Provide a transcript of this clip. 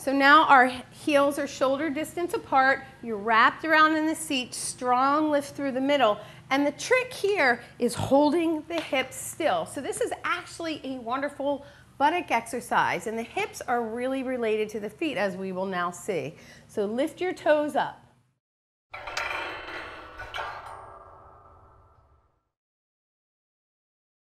So now our heels are shoulder distance apart. You're wrapped around in the seat, strong lift through the middle. And the trick here is holding the hips still. So this is actually a wonderful buttock exercise. And the hips are really related to the feet, as we will now see. So lift your toes up.